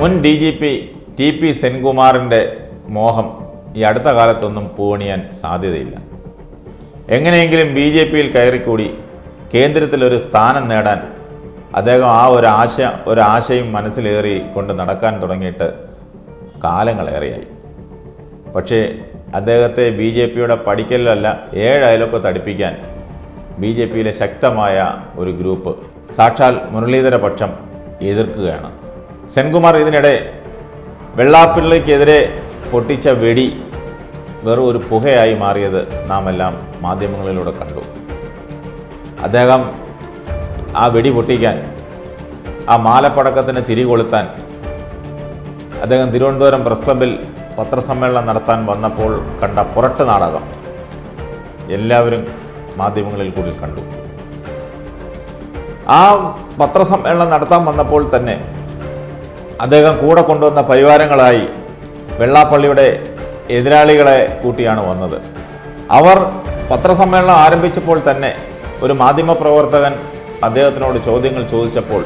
മുൻ D G P T P സെൻകുമാറിന്റെ മോഹം ഈ അടുത്ത കാലത്തൊന്നും പൂണിയാൻ സാധ്യതയില്ല. എങ്ങനെയെങ്കിലും ബി ജെ പിയിൽ കയറിക്കൂടി കേന്ദ്രത്തിലൊരു സ്ഥാനം നേടാൻ അദ്ദേഹം ആ ഒരു ആശ ഒരു ആശയം മനസ്സിലേറി കൊണ്ട് നടക്കാൻ തുടങ്ങിയിട്ട് കാലങ്ങളേറെയായി. പക്ഷേ അദ്ദേഹത്തെ ബി ജെ പിയുടെ പഠിക്കലല്ല ഏഴ് അയലൊക്കെ തടിപ്പിക്കാൻ ബി ജെ പിയിലെ ശക്തമായ ഒരു ഗ്രൂപ്പ്. സാക്ഷാൽ മുരളീധര പക്ഷം എതിർക്കുകയാണ്. സെൻകുമാർ ഇതിനിടെ വെള്ളാപ്പിള്ളിക്കെതിരെ പൊട്ടിച്ച വെടി വെറും ഒരു പുകയായി മാറിയത് നാം എല്ലാം മാധ്യമങ്ങളിലൂടെ കണ്ടു. അദ്ദേഹം ആ വെടി പൊട്ടിക്കാൻ ആ മാലപ്പടക്കത്തിന് തിരികൊളുത്താൻ അദ്ദേഹം തിരുവനന്തപുരം പ്രസ് ക്ലബിൽ പത്രസമ്മേളനം നടത്താൻ വന്നപ്പോൾ കണ്ട പുറട്ട് നാടകം എല്ലാവരും മാധ്യമങ്ങളിൽ കൂടി കണ്ടു. ആ പത്രസമ്മേളനം നടത്താൻ വന്നപ്പോൾ തന്നെ അദ്ദേഹം കൂടെ കൊണ്ടുവന്ന പരിവാരങ്ങളായി വെള്ളാപ്പള്ളിയുടെ എതിരാളികളെ കൂട്ടിയാണ് വന്നത്. അവർ പത്രസമ്മേളനം ആരംഭിച്ചപ്പോൾ തന്നെ ഒരു മാധ്യമപ്രവർത്തകൻ അദ്ദേഹത്തിനോട് ചോദ്യങ്ങൾ ചോദിച്ചപ്പോൾ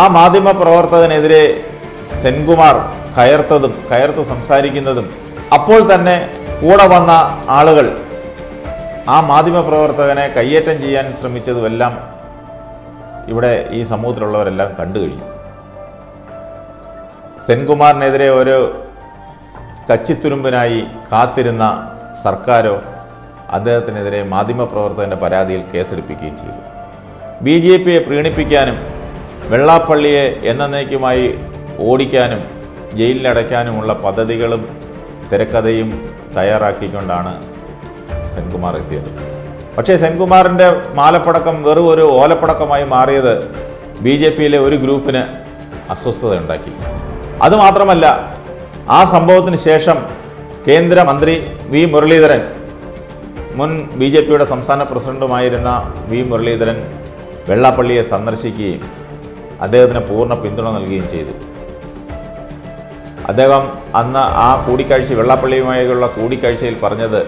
ആ മാധ്യമപ്രവർത്തകനെതിരെ സെൻകുമാർ കയർത്തതും കയർത്ത് സംസാരിക്കുന്നതും അപ്പോൾ തന്നെ കൂടെ വന്ന ആളുകൾ ആ മാധ്യമപ്രവർത്തകനെ കയ്യേറ്റം ചെയ്യാൻ ശ്രമിച്ചതുമെല്ലാം ഇവിടെ ഈ സമൂഹത്തിലുള്ളവരെല്ലാം കണ്ടു കഴിഞ്ഞു. സെൻകുമാറിനെതിരെ ഒരു കച്ചിത്തുരുമ്പിനായി കാത്തിരുന്ന സർക്കാരോ അദ്ദേഹത്തിനെതിരെ മാധ്യമപ്രവർത്തകന്റെ പരാതിയിൽ കേസെടുപ്പിക്കുകയും ചെയ്തു. ബി ജെ പിയെ പ്രീണിപ്പിക്കാനും വെള്ളാപ്പള്ളിയെ എന്നേക്കുമായി ഓടിക്കാനും ജയിലിലടയ്ക്കാനുമുള്ള പദ്ധതികളും തിരക്കഥയും തയ്യാറാക്കിക്കൊണ്ടാണ് സെൻകുമാർ എത്തിയത്. പക്ഷേ സെൻകുമാറിന്റെ മാലപ്പടക്കം വെറും ഒരു ഓലപ്പടക്കമായി മാറിയത് ബി ജെ പിയിലെ ഒരു ഗ്രൂപ്പിന് അസ്വസ്ഥത ഉണ്ടാക്കി അതുമാത്രമല്ല ആ സംഭവത്തിന് ശേഷം കേന്ദ്രമന്ത്രി വി. മുരളീധരൻ മുൻ ബി ജെ പിയുടെ സംസ്ഥാന പ്രസിഡന്റുമായിരുന്ന വി. മുരളീധരൻ വെള്ളാപ്പള്ളിയെ സന്ദർശിക്കുകയും അദ്ദേഹത്തിന് പൂർണ പിന്തുണ നൽകുകയും ചെയ്തു. അദ്ദേഹം അന്ന് ആ കൂടിക്കാഴ്ച വെള്ളാപ്പള്ളിയുമായുള്ള കൂടിക്കാഴ്ചയിൽ പറഞ്ഞത്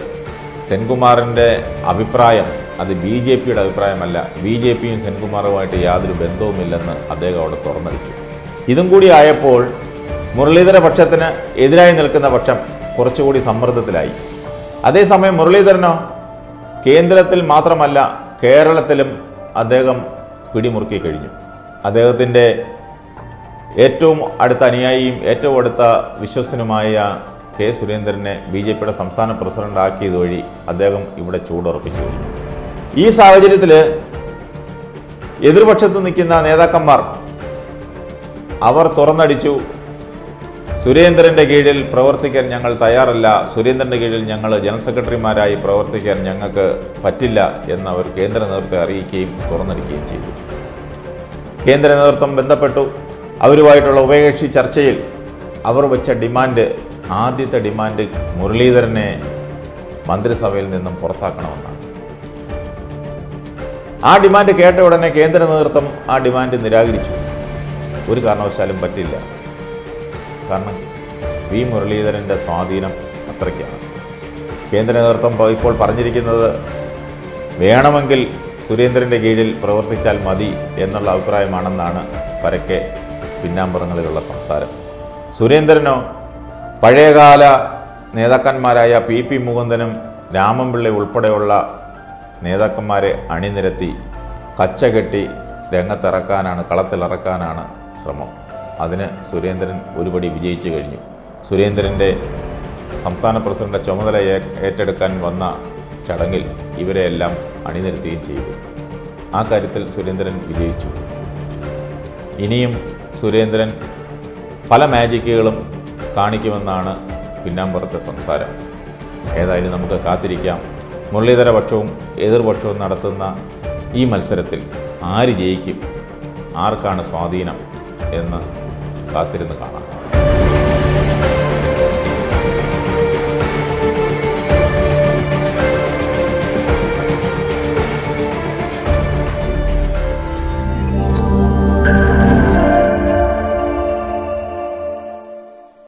സെൻകുമാറിന്റെ അഭിപ്രായം അത് ബി ജെ പിയുടെ അഭിപ്രായമല്ല. ബി ജെ പിയും സെൻകുമാറുമായിട്ട് യാതൊരു ബന്ധവുമില്ലെന്ന് അദ്ദേഹം അവിടെ തുറന്നടിച്ചു. ഇതും കൂടി ആയപ്പോൾ മുരളീധര പക്ഷത്തിന് എതിരായി നിൽക്കുന്ന പക്ഷം കുറച്ചുകൂടി സമ്മർദ്ദത്തിലായി. അതേസമയം മുരളീധരനോ കേന്ദ്രത്തിൽ മാത്രമല്ല കേരളത്തിലും അദ്ദേഹം പിടിമുറുക്കി കഴിഞ്ഞു. അദ്ദേഹത്തിന്റെ ഏറ്റവും അടുത്ത അനുയായിയും ഏറ്റവും അടുത്ത വിശ്വസനുമായ കെ സുരേന്ദ്രനെ ബി ജെ പിയുടെ സംസ്ഥാന പ്രസിഡന്റ് ആക്കിയത് വഴി അദ്ദേഹം ഇവിടെ ചൂടുറപ്പിച്ചു കഴിഞ്ഞു. ഈ സാഹചര്യത്തിൽ എതിർപക്ഷത്ത് നിൽക്കുന്ന നേതാക്കന്മാർ അവർ തുറന്നടിച്ചു സുരേന്ദ്രന്റെ കീഴിൽ പ്രവർത്തിക്കാൻ ഞങ്ങൾ തയ്യാറല്ല. സുരേന്ദ്രന്റെ കീഴിൽ ഞങ്ങൾ ജനറൽ സെക്രട്ടറിമാരായി പ്രവർത്തിക്കാൻ ഞങ്ങൾക്ക് പറ്റില്ല എന്ന് അവർ കേന്ദ്ര നേതൃത്വത്തെ അറിയിക്കുകയും തുറന്നടിക്കുകയും ചെയ്തു. കേന്ദ്ര നേതൃത്വം ബന്ധപ്പെട്ടു. അവരുമായിട്ടുള്ള ഉഭയകക്ഷി ചർച്ചയിൽ അവർ വെച്ച ഡിമാൻഡ് ആദ്യത്തെ ഡിമാൻഡ് മുരളീധരനെ മന്ത്രിസഭയിൽ നിന്നും പുറത്താക്കണമെന്നാണ്. ആ ഡിമാൻഡ് കേട്ട ഉടനെ കേന്ദ്ര നേതൃത്വം ആ ഡിമാൻഡ് നിരാകരിച്ചു. ഒരു കാരണവശാലും പറ്റില്ല. കാരണം വി മുരളീധരന്റെ സ്വാധീനം അത്രയ്ക്കാണ്. കേന്ദ്ര നേതൃത്വം ഇപ്പോൾ പറഞ്ഞിരിക്കുന്നത് വേണമെങ്കിൽ സുരേന്ദ്രന്റെ കീഴിൽ പ്രവർത്തിച്ചാൽ മതി എന്നുള്ള അഭിപ്രായമാണെന്നാണ് പരക്കെ പിന്നാമ്പുറങ്ങളിലുള്ള സംസാരം. സുരേന്ദ്രനോ പഴയകാല നേതാക്കന്മാരായ പി. പി. മുകുന്ദനും രാമൻപിള്ളി ഉൾപ്പെടെയുള്ള നേതാക്കന്മാരെ അണിനിരത്തി കച്ചകെട്ടി രംഗത്തിറക്കാനാണ് കളത്തിലിറക്കാനാണ് ശ്രമം. അതിന് സുരേന്ദ്രൻ ഒരുപടി വിജയിച്ചു കഴിഞ്ഞു. സുരേന്ദ്രന്റെ സംസ്ഥാന പ്രസിഡന്റ് ചുമതല ഏറ്റെടുക്കാൻ വന്ന ചടങ്ങിൽ ഇവരെയെല്ലാം അണിനിരത്തുകയും ചെയ്തു. ആ കാര്യത്തിൽ സുരേന്ദ്രൻ വിജയിച്ചു. ഇനിയും സുരേന്ദ്രൻ പല മാജിക്കുകളും കാണിക്കുമെന്നാണ് പിന്നാമ്പുറത്തെ സംസാരം. ഏതായാലും നമുക്ക് കാത്തിരിക്കാം. മുരളീധര പക്ഷവും എതിർപക്ഷവും നടത്തുന്ന ഈ മത്സരത്തിൽ ആര് ജയിക്കും? ആർക്കാണ് സ്വാധീനം? എന്ന് കാത്തിരുന്ന് കാണാം.